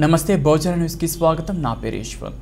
నమస్తే భోజన న్యూస్కి స్వాగతం. నా పేరు యశ్వంత్.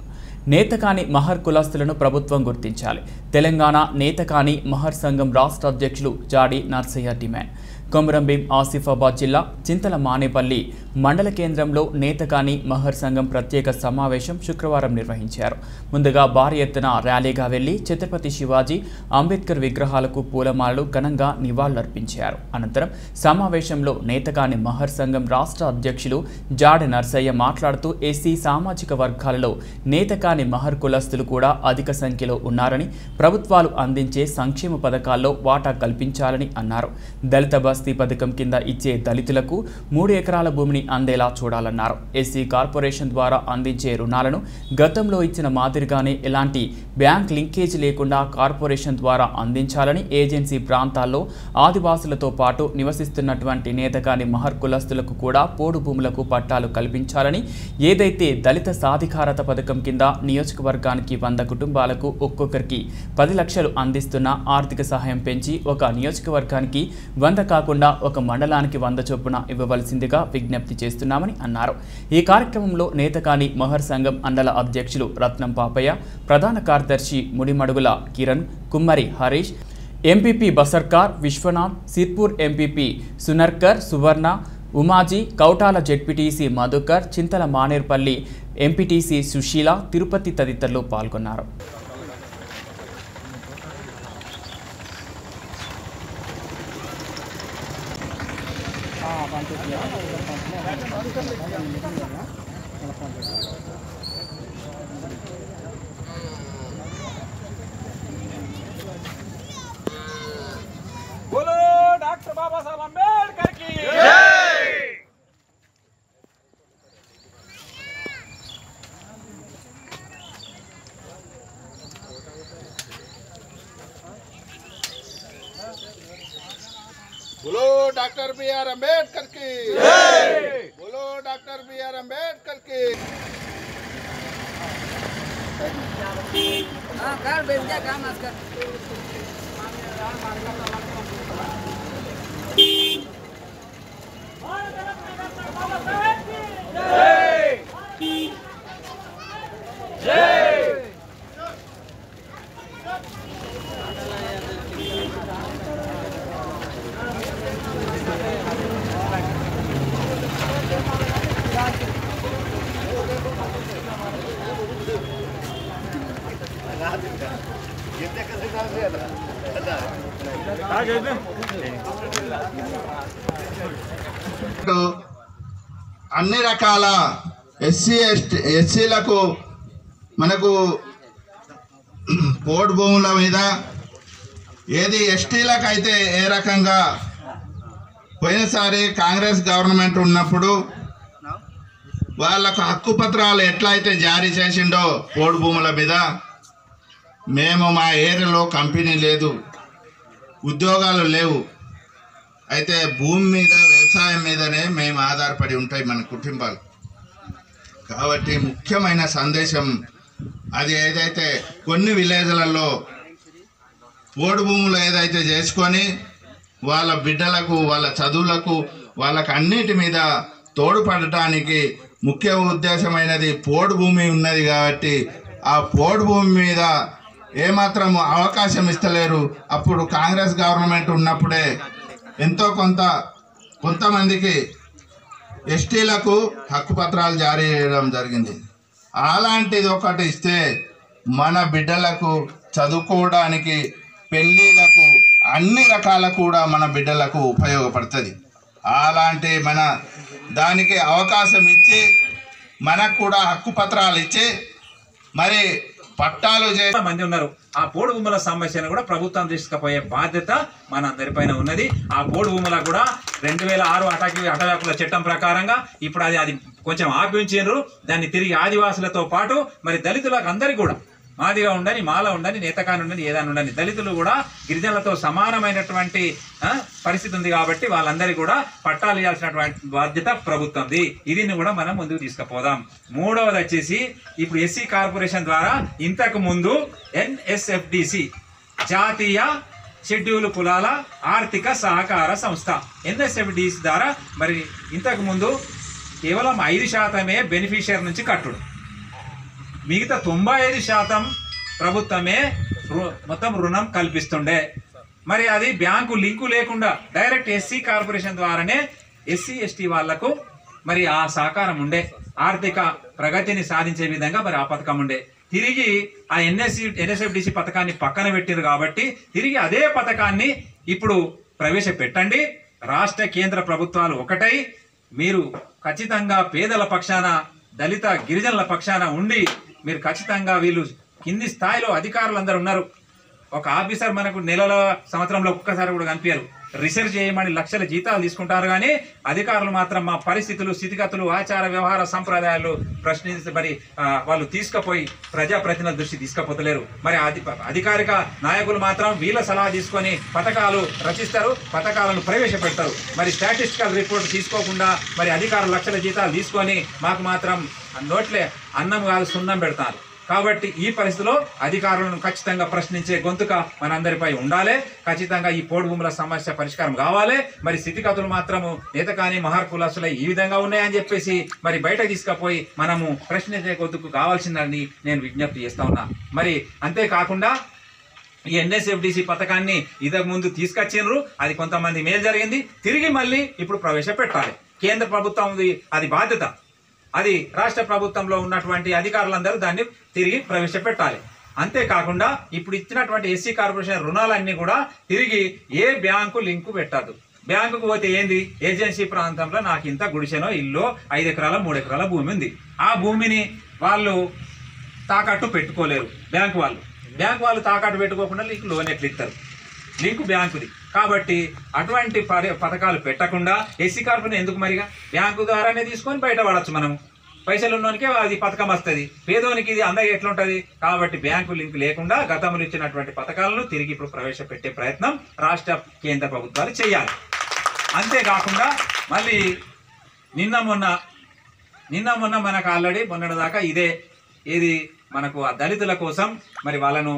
నేతకాని మహర్ కులస్తులను ప్రభుత్వం గుర్తించాలి. తెలంగాణ నేతకాని మహర్ సంఘం రాష్ట్ర అధ్యక్షులు జాడి నర్సయ్య డిమాండ్. కొమరంభీం ఆసిఫాబాద్ జిల్లా చింతల మానేపల్లి మండల కేంద్రంలో నేతకాని మహర్ సంఘం ప్రత్యేక సమావేశం శుక్రవారం నిర్వహించారు. ముందుగా భారీ ఎత్తున ర్యాలీగా వెళ్ళి ఛత్రపతి శివాజీ అంబేద్కర్ విగ్రహాలకు పూలమాలలు ఘనంగా నివాళులర్పించారు. అనంతరం సమావేశంలో నేతకాని మహర్ సంఘం రాష్ట్ర అధ్యక్షులు జాడ నర్సయ్య మాట్లాడుతూ ఎస్సీ సామాజిక వర్గాలలో నేతకాని మహర్ కులస్తులు కూడా అధిక సంఖ్యలో ఉన్నారని ప్రభుత్వాలు అందించే సంక్షేమ పథకాల్లో వాటా కల్పించాలని అన్నారు. దళిత బస్తీ పథకం కింద ఇచ్చే దళితులకు మూడు ఎకరాల భూమిని అందేలా చూడాలన్నారు. ఎస్సీ కార్పొరేషన్ ద్వారా అందించే రుణాలను గతంలో ఇచ్చిన మాదిరిగానే ఎలాంటి బ్యాంక్ లింకేజ్ లేకుండా కార్పొరేషన్ ద్వారా అందించాలని ఏజెన్సీ ప్రాంతాల్లో ఆదివాసులతో పాటు నివసిస్తున్నటువంటి నేతకాని మహర్ కులస్తులకు కూడా పోడు భూములకు పట్టాలు కల్పించాలని ఏదైతే దళిత సాధికారత పథకం కింద నియోజకవర్గానికి వంద కుటుంబాలకు ఒక్కొక్కరికి పది లక్షలు అందిస్తున్న ఆర్థిక సహాయం పెంచి ఒక నియోజకవర్గానికి వంద కాకుండా ఒక మండలానికి వంద చొప్పున ఇవ్వవలసిందిగా విజ్ఞప్తి చేస్తున్నామని అన్నారు. ఈ కార్యక్రమంలో నేతకాని మహర్ సంఘం అండల అధ్యక్షులు రత్నం పాపయ్య ప్రధాన కార్యదర్శి Mudimadugula Kiran Kummari Harish MPP Basarkar Vishwanath Sirpur MPP Sunarkar Suvarna Umaji Kautala ZPTC Madhukar Chintala Manerpalli MPTC Sushila Tirupati తదితరులు పాల్గొన్నారు. పంపించారు डॉक्टर बी आर अंबेडकर की। बोलो डॉक्टर बी आर अंबेडकर की। हाँ कर అన్ని రకాల ఎస్సీ ఎస్టీ ఎస్సీలకు మనకు పోడు భూముల మీద ఏది ఎస్టీలకు అయితే ఏ రకంగా పోయినసారి కాంగ్రెస్ గవర్నమెంట్ ఉన్నప్పుడు వాళ్ళకు హక్కు పత్రాలు ఎట్లా అయితే జారీ చేసిండో పోడు భూముల మీద మేము మా ఏరియాలో కంపెనీ లేదు ఉద్యోగాలు లేవు. అయితే భూమి మీద వ్యవసాయం మీదనే మేము ఆధారపడి ఉంటాయి మన కుటుంబాలు. కాబట్టి ముఖ్యమైన సందేశం అది ఏదైతే కొన్ని విలేజ్లలో పోడు భూములు ఏదైతే చేసుకొని వాళ్ళ బిడ్డలకు వాళ్ళ చదువులకు వాళ్ళకు అన్నిటి మీద తోడ్పడటానికి ముఖ్య ఉద్దేశమైనది పోడు భూమి ఉన్నది కాబట్టి ఆ పోడు భూమి మీద ఏమాత్రం అవకాశం ఇస్తలేరు. అప్పుడు కాంగ్రెస్ గవర్నమెంట్ ఉన్నప్పుడే ఎంతో కొంత కొంతమందికి ఎస్టీలకు హక్కు పత్రాలు జారీ చేయడం జరిగింది. అలాంటిది ఒకటి ఇస్తే మన బిడ్డలకు చదువుకోవడానికి పెళ్ళిళ్ళకు అన్ని రకాల కూడా మన బిడ్డలకు ఉపయోగపడుతుంది. అలాంటి మన దానికి అవకాశం ఇచ్చి మనకు కూడా హక్కు పత్రాలు ఇచ్చి మరి పట్టాలు మంది ఉన్నారు. ఆ పోడు భూముల సమస్యను కూడా ప్రభుత్వం తీసుకుపోయే బాధ్యత మనందరిపైన ఉన్నది. ఆ పోడు భూములకు కూడా రెండు వేల ఆరు అటకీ అటవాకుల చట్టం ప్రకారంగా ఇప్పుడు అది అది కొంచెం ఆపించారు దాన్ని తిరిగి ఆదివాసులతో పాటు మరి దళితులకు అందరికీ కూడా మాదిగా ఉండని మాల ఉండని నేతకాని ఉండని ఏదైనా ఉండని దళితులు కూడా గిరిజనులతో సమానమైనటువంటి పరిస్థితి ఉంది కాబట్టి వాళ్ళందరికీ కూడా పట్టాలు ఇవ్వాల్సినటువంటి బాధ్యత ప్రభుత్వంది. ఇది కూడా మనం ముందుకు తీసుకుపోదాం. మూడవది వచ్చేసి ఇప్పుడు ఎస్సీ కార్పొరేషన్ ద్వారా ఇంతకు ముందు ఎన్ఎస్ఎఫ్డిసి జాతీయ షెడ్యూల్ కులాల ఆర్థిక సహకార సంస్థ ఎన్ఎస్ఎఫ్డిసి ద్వారా మరి ఇంతకుముందు కేవలం ఐదు శాతమే బెనిఫిషియర్ నుంచి కట్టుడు. మిగతా తొంభై ఐదు శాతం ప్రభుత్వమే రు- మొత్తం రుణం కల్పిస్తుండే. మరి అది బ్యాంకు లింకు లేకుండా డైరెక్ట్ ఎస్సీ కార్పొరేషన్ ద్వారానే ఎస్సీ ఎస్టీ వాళ్ళకు మరి ఆ సహకారం ఉండే. ఆర్థిక ప్రగతిని సాధించే విధంగా మరి ఆ పథకం ఉండే. తిరిగి ఆ ఎన్ఎస్సి ఎన్ఎస్ఎఫ్డిసి పథకాన్ని పక్కన పెట్టారు కాబట్టి తిరిగి అదే పథకాన్ని ఇప్పుడు ప్రవేశపెట్టండి. రాష్ట్ర కేంద్ర ప్రభుత్వాలు ఒకటై. మీరు ఖచ్చితంగా పేదల పక్షాన దళిత గిరిజనుల పక్షాన ఉండి మీరు ఖచ్చితంగా వీళ్ళు కింది స్థాయిలో అధికారులు అందరు ఉన్నారు. ఒక ఆఫీసర్ మనకు నెలలో సంవత్సరంలో ఒక్కసారి కూడా కనిపించారు. రీసెర్చ్ చేయమని లక్షల జీతాలు తీసుకుంటారు కానీ అధికారులు మాత్రం మా పరిస్థితులు స్థితిగతులు ఆచార వ్యవహార సంప్రదాయాలు ప్రశ్నించి మరి వాళ్ళు తీసుకుపోయి ప్రజాప్రతినిధుల దృష్టి తీసుకుపోతలేరు. మరి అధి అధికారిక నాయకులు మాత్రం వీళ్ళ సలహా తీసుకొని పథకాలు రచిస్తారు పథకాలను ప్రవేశపెడతారు. మరి స్టాటిస్టికల్ రిపోర్ట్ తీసుకోకుండా మరి అధికారులు లక్షల జీతాలు తీసుకొని మాకు మాత్రం నోట్లే అన్నం కాదు సున్నం పెడతారు. కాబట్టి ఈ పరిస్థితిలో అధికారులను ఖచ్చితంగా ప్రశ్నించే గొంతుక మనందరిపై ఉండాలి. ఖచ్చితంగా ఈ పోడు భూముల సమస్య పరిష్కారం కావాలి. మరి స్థితిగతులు మాత్రము నేత కానీ మహార్కులాసులై ఈ విధంగా ఉన్నాయని చెప్పేసి మరి బయట తీసుకుపోయి మనము ప్రశ్నించే గొంతుకు కావాల్సిందని నేను విజ్ఞప్తి చేస్తా ఉన్నా. మరి అంతేకాకుండా ఈ ఎన్ఎస్ఎఫ్డిసి పథకాన్ని ఇదకు ముందు తీసుకొచ్చిండ్రు. అది కొంతమంది మేలు జరిగింది. తిరిగి మళ్ళీ ఇప్పుడు ప్రవేశపెట్టాలి. కేంద్ర ప్రభుత్వం అది బాధ్యత. అది రాష్ట్ర ప్రభుత్వంలో ఉన్నటువంటి అధికారులందరూ దాన్ని తిరిగి ప్రవేశపెట్టాలి. అంతేకాకుండా ఇప్పుడు ఇచ్చినటువంటి ఎస్సీ కార్పొరేషన్ రుణాలన్నీ కూడా తిరిగి ఏ బ్యాంకు లింకు పెట్టద్దు బ్యాంకుకు పోతే ఏంది? ఏజెన్సీ ప్రాంతంలో నాకు ఇంత గుడిసెనో ఇల్లు ఐదు ఎకరాల మూడు ఎకరాల భూమి ఉంది. ఆ భూమిని వాళ్ళు తాకట్టు పెట్టుకోలేరు బ్యాంకు వాళ్ళు. బ్యాంకు వాళ్ళు తాకట్టు పెట్టుకోకుండా నీకు లోన్ ఎట్లా ఇస్తారు లింకు బ్యాంకుది. కాబట్టి అటువంటి పథకాలు పెట్టకుండా ఎస్సీ కార్పొరేషన్ ఎందుకు మరిగా? బ్యాంకు ద్వారానే తీసుకొని బయటపడచ్చు మనం పైసలు ఉన్నోనికే అది పథకం వస్తుంది. పేదోనికి ఇది అందరికి ఎట్లుంటుంది? కాబట్టి బ్యాంకు లింక్ లేకుండా గతంలో ఇచ్చినటువంటి పథకాలను తిరిగి ఇప్పుడు ప్రవేశపెట్టే ప్రయత్నం రాష్ట్ర కేంద్ర ప్రభుత్వాలు చేయాలి. అంతేకాకుండా మళ్ళీ నిన్న మొన్న నిన్న మొన్న మనకు ఆల్రెడీ మొన్నటి దాకా ఇదే ఏది మనకు ఆ దళితుల కోసం మరి వాళ్ళను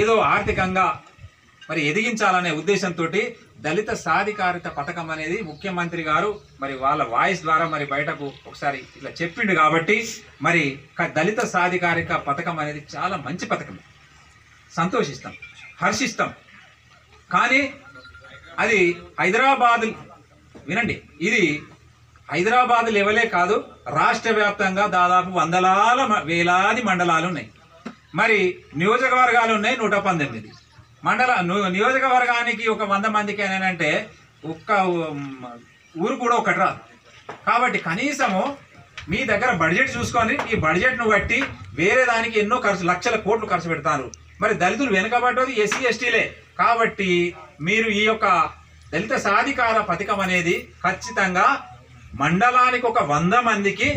ఏదో ఆర్థికంగా మరి ఎదిగించాలనే ఉద్దేశంతో దళిత సాధికారిత పథకం అనేది ముఖ్యమంత్రి గారు మరి వాళ్ళ వాయిస్ ద్వారా మరి బయటకు ఒకసారి ఇట్లా చెప్పిండు కాబట్టి మరి దళిత సాధికారిక పథకం అనేది చాలా మంచి పథకం. సంతోషిస్తాం హర్షిస్తాం. కానీ అది హైదరాబాద్ వినండి ఇది హైదరాబాద్ లెవెలే కాదు రాష్ట్ర వ్యాప్తంగా దాదాపు వందలాల మ- వేలాది మండలాలు ఉన్నాయి. మరి నియోజకవర్గాలు ఉన్నాయి నూట పంతొమ్మిది. మండల నియోజకవర్గానికి ఒక వంద మందికి అంటే ఒక్క ఊరు కూడా ఒకటి రాదు. కాబట్టి కనీసము మీ దగ్గర బడ్జెట్ చూసుకొని ఈ బడ్జెట్ను బట్టి వేరే దానికి ఎన్నో ఖర్చు లక్షల కోట్లు ఖర్చు పెడతారు. మరి దళితులు వెనుకబడ్డది ఎస్సీ ఎస్టీలే. కాబట్టి మీరు ఈ యొక్క దళిత సాధికార పథకం అనేది ఖచ్చితంగా మండలానికి ఒక వంద మందికి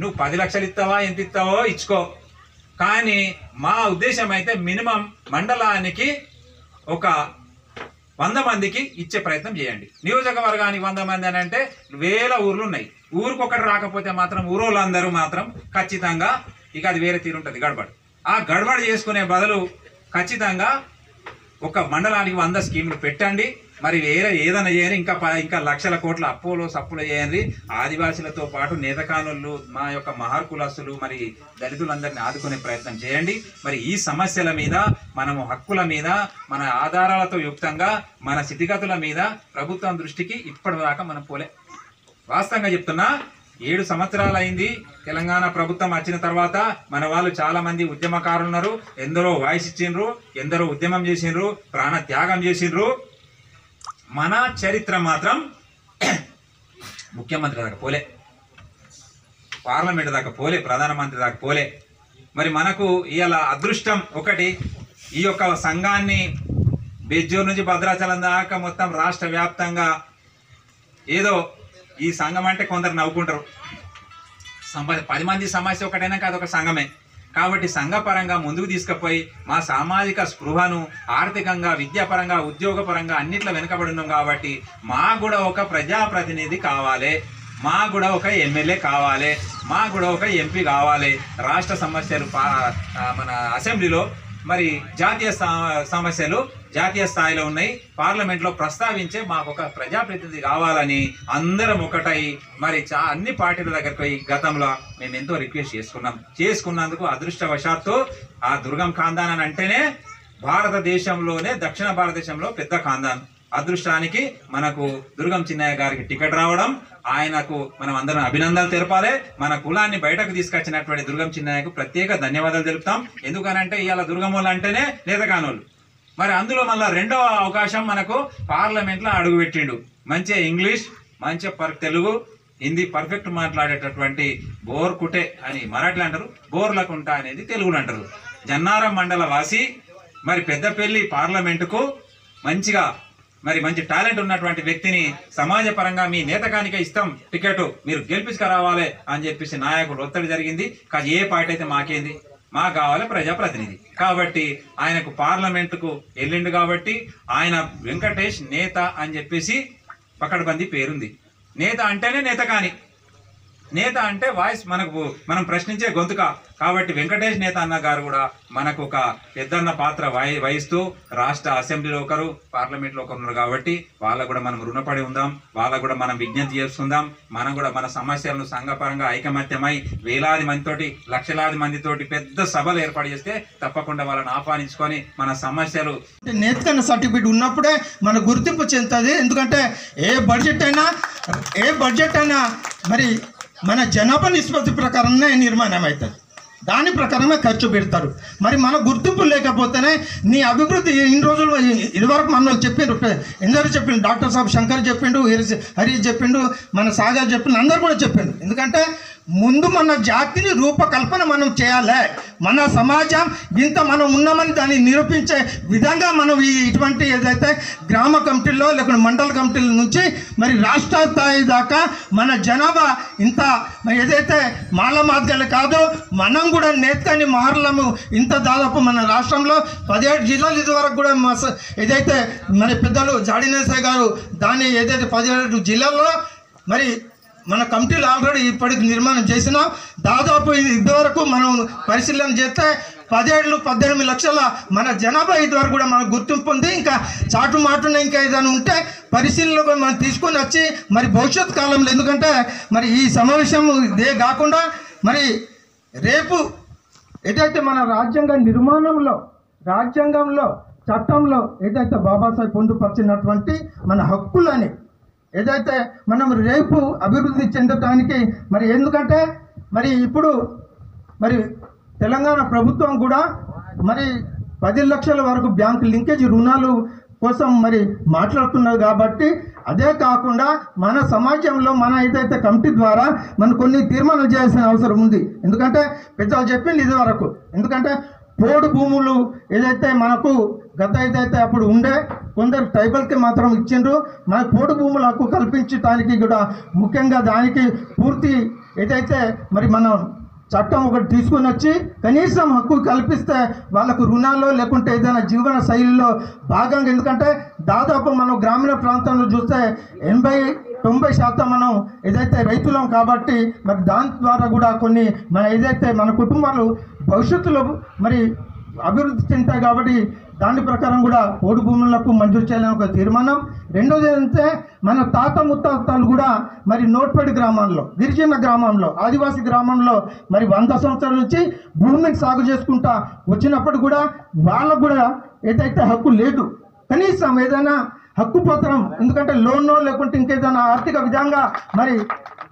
నువ్వు పది లక్షలు ఇస్తావా ఎంత ఇస్తావో ఇచ్చుకో. కానీ మా ఉద్దేశం అయితే మినిమం మండలానికి ఒక వంద మందికి ఇచ్చే ప్రయత్నం చేయండి. నియోజకవర్గానికి వంద మంది అని అంటే వేల ఊర్లు ఉన్నాయి. ఊరికొకటి రాకపోతే మాత్రం ఊరోళ్ళందరూ మాత్రం ఖచ్చితంగా ఇక అది వేరే తీరుంటుంది గడబడు. ఆ గడబడి చేసుకునే బదులు ఖచ్చితంగా ఒక మండలానికి వంద స్కీములు పెట్టండి. మరి వేరే ఏదైనా చేయండి ఇంకా ఇంకా లక్షల కోట్ల అప్పులు సప్పులు చేయండి. ఆదివాసులతో పాటు నేతకానులు మా యొక్క మహార్ కులస్తులు మరి దళితులందరినీ ఆదుకునే ప్రయత్నం చేయండి. మరి ఈ సమస్యల మీద మనము హక్కుల మీద మన ఆధారాలతో యుక్తంగా మన స్థితిగతుల మీద ప్రభుత్వం దృష్టికి ఇప్పటిదాకా మనం పోలే. వాస్తవంగా చెప్తున్నా ఏడు సంవత్సరాలు అయింది. తెలంగాణ ప్రభుత్వం వచ్చిన తర్వాత మన వాళ్ళు చాలా మంది ఉద్యమకారులు ఉన్నారు ఎందరో వాయిస్ ఇచ్చిండ్రు ఎందరో ఉద్యమం చేసిండ్రు ప్రాణ త్యాగం చేసిండ్రు. మన చరిత్ర మాత్రం ముఖ్యమంత్రి దాకా పోలే. పార్లమెంట్ దాకా పోలే ప్రధానమంత్రి దాకా పోలే. మరి మనకు ఇవాళ అదృష్టం ఒకటి ఈ యొక్క సంఘాన్ని బెజ్జూరు నుంచి భద్రాచలం దాకా మొత్తం రాష్ట్ర వ్యాప్తంగా ఏదో ఈ సంఘం అంటే కొందరు నవ్వుకుంటారు. సమ పది మంది సమస్య ఒకటైనా కాదు ఒక సంఘమే. కాబట్టి సంఘపరంగా ముందుకు తీసుకుపోయి మా సామాజిక స్పృహను ఆర్థికంగా విద్యాపరంగా ఉద్యోగపరంగా అన్నిట్లో వెనుకబడి ఉన్నాం కాబట్టి మా కూడా ఒక ప్రజాప్రతినిధి కావాలి. మా కూడా ఒక ఎమ్మెల్యే కావాలి. మా కూడా ఒక ఎంపీ కావాలి. రాష్ట్ర సమస్యలు పా- మన అసెంబ్లీలో మరి జాతీయ సా- సమస్యలు జాతీయ స్థాయిలో ఉన్నాయి. పార్లమెంట్లో ప్రస్తావించే మాకు ఒక ప్రజాప్రతినిధి కావాలని అందరం ఒకటై మరి చా అన్ని పార్టీల దగ్గరికి పోయి గతంలో మేము ఎంతో రిక్వెస్ట్ చేసుకున్నాం. చేసుకున్నందుకు అదృష్టవశాత్తు ఆ దుర్గం ఖాందాన్ అని అంటేనే భారతదేశంలోనే దక్షిణ భారతదేశంలో పెద్ద ఖాందాన్. అదృష్టానికి మనకు దుర్గం చిన్నయ్య గారికి టికెట్ రావడం ఆయనకు మనం అందరం అభినందనలు తెలపాలి. మన కులాన్ని బయటకు తీసుకొచ్చినటువంటి దుర్గం చిన్నయ్యకు ప్రత్యేక ధన్యవాదాలు తెలుపుతాం. ఎందుకనంటే ఇవాళ దుర్గం వాళ్ళు అంటేనే నేతకానోళ్ళు మరి అందులో మళ్ళీ రెండవ అవకాశం మనకు పార్లమెంట్లో అడుగుపెట్టిండు మంచిగా ఇంగ్లీష్ మంచిగా పర్ తెలుగు హిందీ పర్ఫెక్ట్ మాట్లాడేటటువంటి బోర్కుటే అని మరాఠీలు అంటారు. బోర్లకుంట అనేది తెలుగులో అంటారు. జన్నారం మండల వాసి మరి పెద్దపల్లి పార్లమెంటుకు మంచిగా మరి మంచి టాలెంట్ ఉన్నటువంటి వ్యక్తిని సమాజపరంగా మీ నేతకానికే ఇస్తాం టికెట్ మీరు గెలిపించుకురావాలి అని చెప్పేసి నాయకుడు ఒత్తిడి జరిగింది. కాదు ఏ పార్టీ అయితే మాకేంది? మాకు కావాలి ప్రజాప్రతినిధి. కాబట్టి ఆయనకు పార్లమెంటుకు వెళ్ళిండు కాబట్టి ఆయన వెంకటేష్ నేత అని చెప్పేసి పకడ్బందీ పేరుంది. నేత అంటేనే నేత కానీ. నేత అంటే వాయిస్ మనకు మనం ప్రశ్నించే గొంతుక. కాబట్టి వెంకటేష్ నేత అన్న గారు కూడా మనకు ఒక పెద్దన్న పాత్ర వహి వహిస్తూ రాష్ట్ర అసెంబ్లీలో ఒకరు పార్లమెంట్లో ఒకరు ఉన్నారు కాబట్టి వాళ్ళకు కూడా మనం రుణపడి ఉందాం. వాళ్ళకు కూడా మనం విజ్ఞప్తి చేస్తుందాం. మనం కూడా మన సమస్యలను సంఘపరంగా ఐకమత్యమై వేలాది మందితోటి లక్షలాది మందితోటి పెద్ద సభలు ఏర్పాటు చేస్తే తప్పకుండా వాళ్ళని ఆహ్వానించుకొని మన సమస్యలు నేతకన్న సర్టిఫికేట్ ఉన్నప్పుడే మన గుర్తింపు చెందుతుంది. ఎందుకంటే ఏ బడ్జెట్ అయినా ఏ బడ్జెట్ అయినా మరి మన జనాభా నిష్పత్తి ప్రకారమే నిర్మాణం అవుతుంది దాని ప్రకారమే ఖర్చు పెడతారు. మరి మన గుర్తింపు లేకపోతేనే నీ అభివృద్ధి ఇన్ని రోజులు ఇదివరకు మన చెప్పిండ్రు. ఎందరూ చెప్పిండు డాక్టర్ సాబ్ శంకర్ చెప్పిండు హరి హరి చెప్పిండు మన సాగర్ చెప్పిండు అందరు కూడా చెప్పిండు ఎందుకంటే ముందు మన జాతిని రూపకల్పన మనం చేయాలి. మన సమాజం ఇంత మనం ఉన్నామని దాన్ని నిరూపించే విధంగా మనం ఈ ఇటువంటి ఏదైతే గ్రామ కమిటీల్లో లేకుంటే మండల కమిటీల నుంచి మరి రాష్ట్ర స్థాయి దాకా మన జనాభా ఇంత ఏదైతే మాల కాదు కాదో మనం కూడా నేతని మహర్లము ఇంత దాదాపు మన రాష్ట్రంలో పదిహేడు జిల్లాలు ఇదివరకు కూడా మా ఏదైతే మరి పెద్దలు జాడినేసాయి గారు దాన్ని ఏదైతే పదిహేడు జిల్లాల్లో మరి మన కమిటీలు ఆల్రెడీ ఇప్పటికి నిర్మాణం చేసినాం దాదాపు ఇది ఇదివరకు మనం పరిశీలన చేస్తే పదిహేడు పద్దెనిమిది లక్షల మన జనాభా ఇదివరకు కూడా మనకు గుర్తింపు ఉంది. ఇంకా చాటు మాటున ఇంకా ఏదైనా ఉంటే పరిశీలనలో మనం తీసుకొని వచ్చి మరి భవిష్యత్ కాలంలో ఎందుకంటే మరి ఈ సమావేశం ఇదే కాకుండా మరి రేపు ఏదైతే మన రాజ్యాంగ నిర్మాణంలో రాజ్యాంగంలో చట్టంలో ఏదైతే బాబాసాహెబ్ పొందుపరిచినటువంటి మన హక్కులని ఏదైతే మనం రేపు అభివృద్ధి చెందటానికి మరి ఎందుకంటే మరి ఇప్పుడు మరి తెలంగాణ ప్రభుత్వం కూడా మరి పది లక్షల వరకు బ్యాంకు లింకేజ్ రుణాలు కోసం మరి మాట్లాడుతున్నారు కాబట్టి అదే కాకుండా మన సమాజంలో మన ఏదైతే కమిటీ ద్వారా మనం కొన్ని తీర్మానాలు చేయాల్సిన అవసరం ఉంది. ఎందుకంటే పెద్దలు చెప్పింది ఇది వరకు. ఎందుకంటే పోడు భూములు ఏదైతే మనకు గత ఏదైతే అప్పుడు ఉండే కొందరు ట్రైబల్కి మాత్రం ఇచ్చిండ్రు. మన పోడు భూముల హక్కు కల్పించడానికి కూడా ముఖ్యంగా దానికి పూర్తి ఏదైతే మరి మనం చట్టం ఒకటి తీసుకొని వచ్చి కనీసం హక్కు కల్పిస్తే వాళ్ళకు రుణాల్లో లేకుంటే ఏదైనా జీవన శైలిలో భాగంగా ఎందుకంటే దాదాపు మనం గ్రామీణ ప్రాంతంలో చూస్తే ఎనభై తొంభై శాతం మనం ఏదైతే రైతులం కాబట్టి మరి దాని ద్వారా కూడా కొన్ని మన ఏదైతే మన కుటుంబాలు భవిష్యత్తులో మరి అభివృద్ధి చెందుతాయి కాబట్టి దాని ప్రకారం కూడా ఓటు భూములకు మంజూరు చేయాలని ఒక తీర్మానం. రెండోది ఏంటంటే మన తాత ముత్తాతలు కూడా మరి నోట్పేడి గ్రామంలో గిరిజన గ్రామంలో ఆదివాసీ గ్రామంలో మరి వంద సంవత్సరాల నుంచి భూమిని సాగు చేసుకుంటా వచ్చినప్పుడు కూడా వాళ్ళకు కూడా ఏదైతే హక్కు లేదు కనీసం ఏదైనా హక్కు పత్రం ఎందుకంటే లోన్ లేకుంటే ఇంకేదైనా ఆర్థిక విధంగా మరి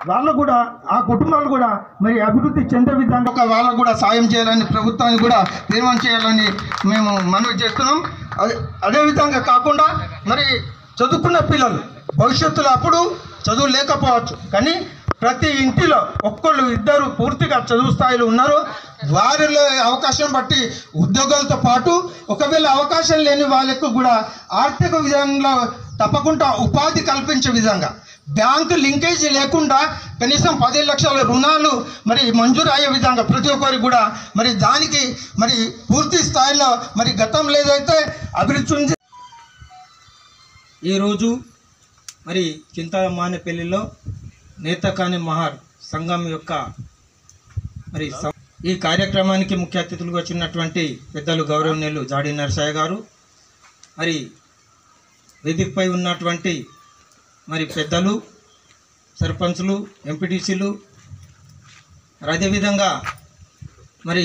వాళ్ళు కూడా ఆ కుటుంబాలు కూడా మరి అభివృద్ధి చెందే విధంగా ఒక వాళ్ళకు కూడా సాయం చేయాలని ప్రభుత్వాన్ని కూడా తీర్మానం చేయాలని మేము మనవి చేస్తున్నాం. అదే అదేవిధంగా కాకుండా మరి చదువుకున్న పిల్లలు భవిష్యత్తులో అప్పుడు చదువు లేకపోవచ్చు. కానీ ప్రతి ఇంటిలో ఒక్కళ్ళు ఇద్దరు పూర్తిగా చదువు స్థాయిలో ఉన్నారు. వారిలో అవకాశం బట్టి ఉద్యోగాలతో పాటు ఒకవేళ అవకాశం లేని వాళ్ళకు కూడా ఆర్థిక విధానంలో తప్పకుండా ఉపాధి కల్పించే విధంగా బ్యాంకు లింకేజ్ లేకుండా కనీసం పది లక్షల రుణాలు మరి మంజూరు అయ్యే విధంగా ప్రతి ఒక్కరికి కూడా మరి దానికి మరి పూర్తి స్థాయిలో మరి గతం లేదైతే అభివృద్ధి ఉంది ఈరోజు మరి చింతామానేపల్లిలో నేతకాని మహార్ సంఘం యొక్క మరి సం- ఈ కార్యక్రమానికి ముఖ్య అతిథులుగా వచ్చినటువంటి పెద్దలు గౌరవనీయులు జాడి నరసయ్య గారు మరి వేదికపై ఉన్నటువంటి మరి పెద్దలు సర్పంచ్లు ఎంపీటీసీలు మరి అదేవిధంగా మరి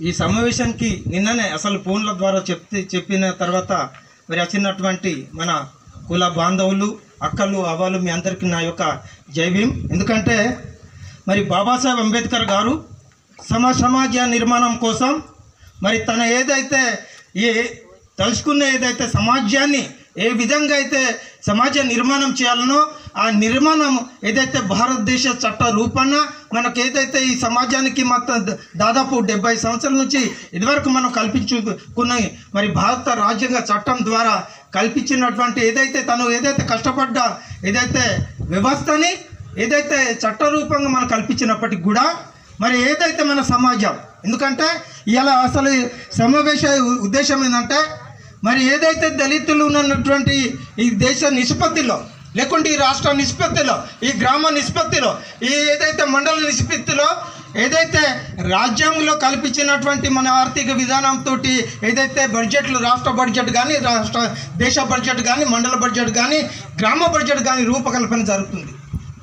ఈ సమావేశానికి నిన్ననే అసలు ఫోన్ల ద్వారా చెప్తే చెప్పిన తర్వాత మరి వచ్చినటువంటి మన కుల బాంధవులు అక్కలు అవ్వాలు మీ అందరికీ నా యొక్క జైభీం ఎందుకంటే మరి బాబాసాహెబ్ అంబేద్కర్ గారు సమ సమాజ నిర్మాణం కోసం మరి తన ఏదైతే ఏ తలుచుకున్న ఏదైతే సమాజాన్ని ఏ విధంగా అయితే సమాజ నిర్మాణం చేయాలనో ఆ నిర్మాణం ఏదైతే భారతదేశ చట్ట రూపణ మనకు ఏదైతే ఈ సమాజానికి మొత్తం దాదాపు డెబ్బై సంవత్సరాల నుంచి ఇదివరకు మనం కల్పించుకున్న మరి భారత రాజ్యాంగ చట్టం ద్వారా కల్పించినటువంటి ఏదైతే తను ఏదైతే కష్టపడ్డ ఏదైతే వ్యవస్థని ఏదైతే చట్టరూపంగా మనం కల్పించినప్పటికి కూడా మరి ఏదైతే మన సమాజం ఎందుకంటే ఇలా అసలు సమావేశ ఉద్దేశం ఏంటంటే మరి ఏదైతే దళితులు ఉన్నటువంటి ఈ దేశ నిష్పత్తిలో లేకుంటే ఈ రాష్ట్ర నిష్పత్తిలో ఈ గ్రామ నిష్పత్తిలో ఈ ఏదైతే మండల నిష్పత్తిలో ఏదైతే రాజ్యాంగంలో కల్పించినటువంటి మన ఆర్థిక విధానంతో ఏదైతే బడ్జెట్లు రాష్ట్ర బడ్జెట్ కానీ రాష్ట్ర దేశ బడ్జెట్ కానీ మండల బడ్జెట్ కానీ గ్రామ బడ్జెట్ కానీ రూపకల్పన జరుగుతుంది.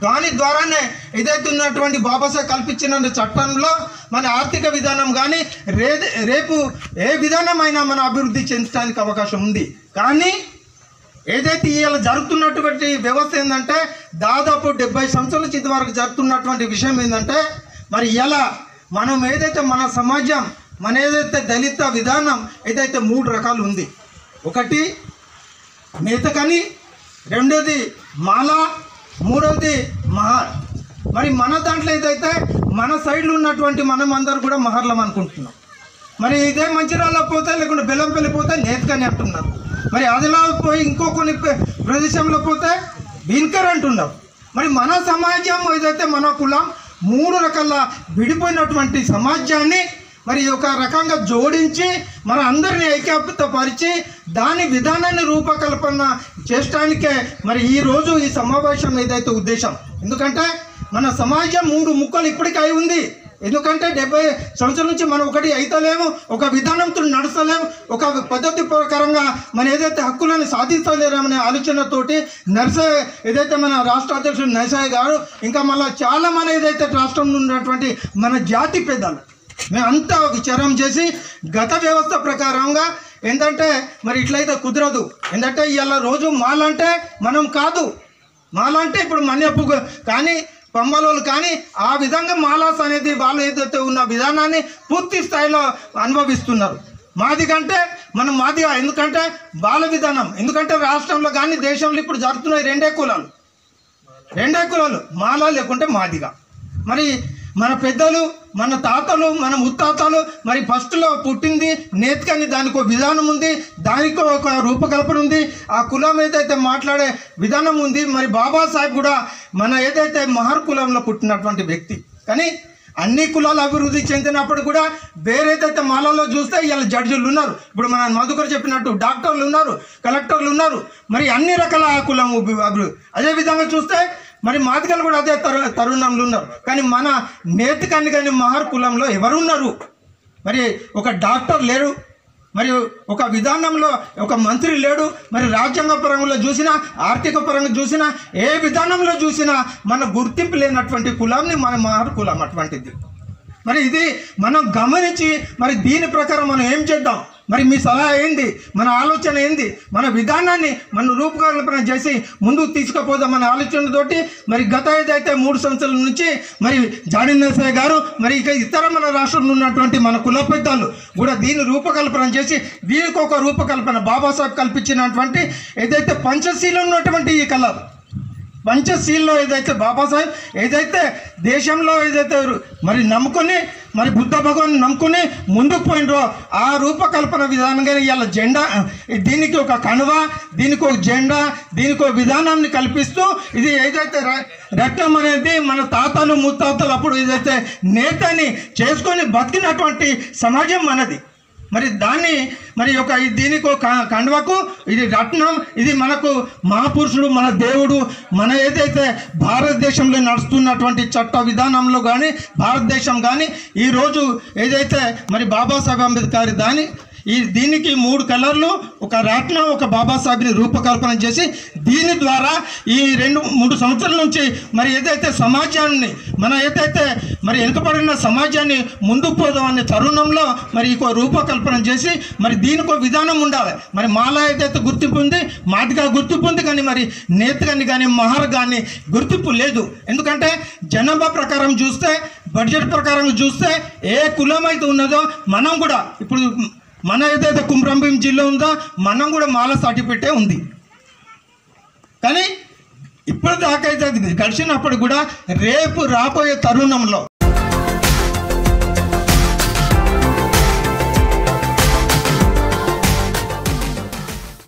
దాని ద్వారానే ఏదైతే ఉన్నటువంటి బాబాసాహెబ్ కల్పించిన చట్టంలో మన ఆర్థిక విధానం కానీ రే రేపు ఏ విధానమైనా మన అభివృద్ధి చెందడానికి అవకాశం ఉంది. కానీ ఏదైతే ఇవాళ జరుగుతున్నటువంటి వ్యవస్థ ఏంటంటే దాదాపు డెబ్బై సంవత్సరాల నుంచి వరకు జరుగుతున్నటువంటి విషయం ఏంటంటే మరి ఇలా మనం ఏదైతే మన సమాజం మన ఏదైతే దళిత విధానం ఏదైతే మూడు రకాలు ఉంది. ఒకటి నేతకని రెండోది మాల మూడవది మహార్. మరి మన దాంట్లో ఏదైతే మన సైడ్లో ఉన్నటువంటి మనం అందరూ కూడా మహర్లం అనుకుంటున్నాం. మరి ఇదే మంచిర్యాలలో పోతే లేకుంటే బెల్లంపల్లి పోతే నేతకని అంటున్నారు. మరి ఆదిలాబాద్ పోయి ఇంకో కొన్ని ప్రదేశంలో పోతే భీన్కర్ అంటున్నారు. మరి మన సమాజం ఏదైతే మన కులం మూడు రకాల విడిపోయినటువంటి సమాజాన్ని మరి ఒక రకంగా జోడించి మన అందరిని ఐక్యతపరిచి దాని విధానాన్ని రూపకల్పన చేయడానికే మరి ఈ రోజు ఈ సమావేశం ఏదైతే ఉద్దేశం. ఎందుకంటే మన సమాజం మూడు ముక్కలు ఇప్పటికై అయి ఉంది. ఎందుకంటే డెబ్బై సంవత్సరాల నుంచి మనం ఒకటి అయితలేము ఒక విధానంతో నడచలేము ఒక పద్ధతి ప్రకారంగా మన ఏదైతే హక్కులను సాధిస్తలేరనే ఆలోచనతోటి నర్సయ్య ఏదైతే మన రాష్ట్ర అధ్యక్షుడు నర్సయ్య గారు ఇంకా మళ్ళీ చాలా మన ఏదైతే రాష్ట్రంలో ఉన్నటువంటి మన జాతి పెద్దలు మేమంతా విచారం చేసి గత వ్యవస్థ ప్రకారంగా ఏంటంటే మరి ఇట్లయితే కుదరదు. ఏంటంటే ఇవాళ రోజు మాలంటే మనం కాదు. మాలంటే ఇప్పుడు మన్యపు కానీ పంబలోలు కానీ ఆ విధంగా మాలాస్ అనేది వాళ్ళు ఏదైతే ఉన్న విధానాన్ని పూర్తి స్థాయిలో అనుభవిస్తున్నారు. మాది కంటే మనం మాదిగా ఎందుకంటే బాల విధానం ఎందుకంటే రాష్ట్రంలో కానీ దేశంలో ఇప్పుడు జరుగుతున్నాయి రెండే కులాలు. రెండే కులాలు మాలా లేకుంటే మాదిగా. మరి మన పెద్దలు మన తాతలు మన ముత్తాతలు మరి ఫస్ట్లో పుట్టింది నేతికని దానికి ఒక విధానం ఉంది దానికి ఒక రూపకల్పన ఉంది. ఆ కులం ఏదైతే మాట్లాడే విధానం ఉంది మరి బాబాసాహెబ్ కూడా మన ఏదైతే మహర్ కులంలో పుట్టినటువంటి వ్యక్తి. కానీ అన్ని కులాలు అభివృద్ధి చెందినప్పుడు కూడా వేరేదైతే మాలలో చూస్తే ఇలా జడ్జిలు ఉన్నారు. ఇప్పుడు మన మధుకర్ చెప్పినట్టు డాక్టర్లు ఉన్నారు కలెక్టర్లు ఉన్నారు. మరి అన్ని రకాల కులం అభివృద్ధి అదేవిధంగా చూస్తే మరి మాదిగలు కూడా అదే తరు తరుణంలో ఉన్నారు. కానీ మన నేతకాన్ని కానీ మహర్ కులంలో ఎవరున్నారు? మరి ఒక డాక్టర్ లేరు మరి ఒక విధానంలో ఒక మంత్రి లేడు మరి రాజ్యాంగ పరంగా చూసినా ఆర్థిక పరంగా చూసినా ఏ విధానంలో చూసినా మన గుర్తింపు లేనటువంటి కులాన్ని మన మహర్ కులం అటువంటిది. మరి ఇది మనం గమనించి మరి దీని ప్రకారం మనం ఏం చేద్దాం? మరి మీ సలహా ఏంది? మన ఆలోచన ఏంది? మన విధానాన్ని మన రూపకల్పన చేసి ముందుకు తీసుకుపోదాం మన ఆలోచనతోటి మరి గత ఏదైతే మూడు సంవత్సరాల నుంచి మరి జాడి గారు మరి ఇక ఇతర మన రాష్ట్రంలో ఉన్నటువంటి మన కుల పెద్దలు కూడా దీన్ని రూపకల్పన చేసి దీనికి ఒక రూపకల్పన బాబాసాహెబ్ కల్పించినటువంటి ఏదైతే పంచశీలం ఉన్నటువంటి ఈ కళ పంచశీల్లో ఏదైతే బాబాసాహెబ్ ఏదైతే దేశంలో ఏదైతే మరి నమ్ముకొని మరి బుద్ధ భగవాన్ నమ్ముకుని ముందుకు పోయినరో ఆ రూపకల్పన విధానంగా ఇవాళ జెండా దీనికి ఒక కనువ దీనికి ఒక జెండా దీనికి ఒక విధానాన్ని కల్పిస్తూ ఇది ఏదైతే రక్తం అనేది మన తాతలు ముత్తాతలు అప్పుడు ఏదైతే నేతని చేసుకొని బతికినటువంటి సమాజం మనది. మరి దాన్ని మరి ఒక దీనికో దీనికి ఒక కండువకు ఇది రత్నం ఇది మనకు మహాపురుషుడు మన దేవుడు మన ఏదైతే భారతదేశంలో నడుస్తున్నటువంటి చట్ట విధానంలో కానీ భారతదేశం కానీ ఈరోజు ఏదైతే మరి బాబాసాహెబ్ అంబేద్కర్ దాని ఈ దీనికి మూడు కలర్లు ఒక రాట్నం ఒక బాబాసాహెబ్ని రూపకల్పన చేసి దీని ద్వారా ఈ రెండు మూడు సంవత్సరాల నుంచి మరి ఏదైతే సమాజాన్ని మన ఏదైతే మరి వెనుకబడిన సమాజాన్ని ముందుకు పోదామనే తరుణంలో మరి ఇంకో రూపకల్పన చేసి మరి దీనికి ఒక విధానం ఉండాలి. మరి మాలా ఏదైతే గుర్తింపు ఉంది మాదిగా గుర్తింపు ఉంది కానీ మరి నేతగాని కానీ మహర్ కానీ గుర్తింపు లేదు. ఎందుకంటే జనాభా ప్రకారం చూస్తే బడ్జెట్ ప్రకారం చూస్తే ఏ కులం అయితే ఉన్నదో మనం కూడా ఇప్పుడు మన ఏదైతే కుమ్రంభీం జిల్లా ఉందో మనం కూడా మాల సర్టిఫికేటే ఉంది. కానీ ఇప్పుడు దాకైతే అది గడిచినప్పుడు కూడా రేపు రాబోయే తరుణంలో